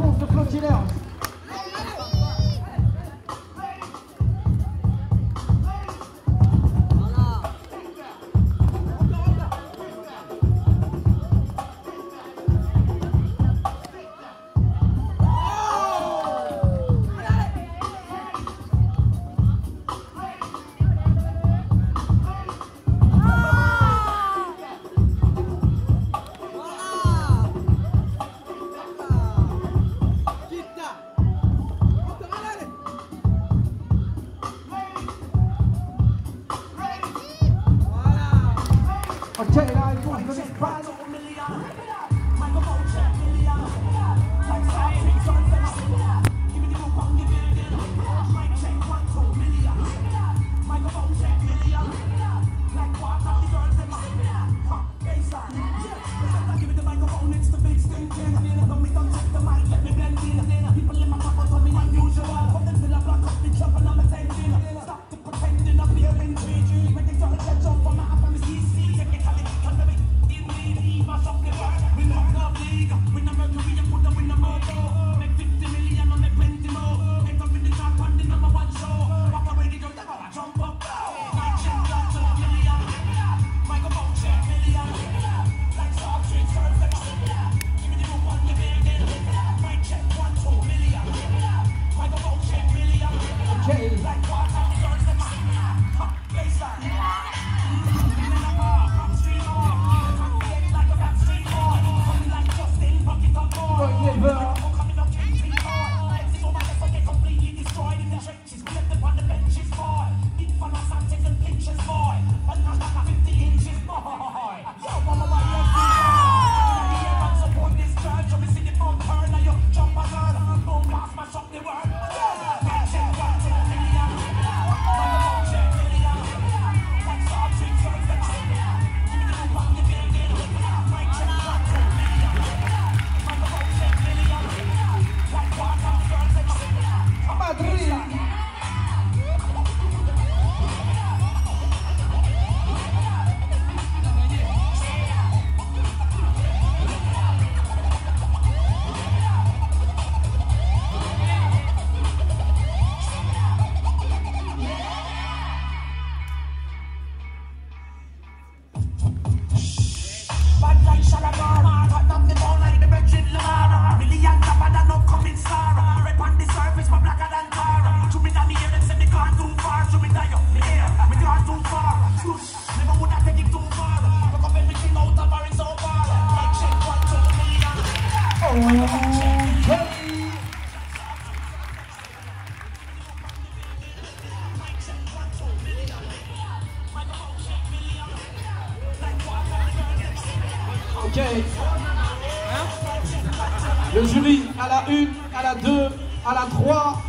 我们是共产主义接班人。20 because it's prize. Ok. Le jury à la une, à la deux, à la trois,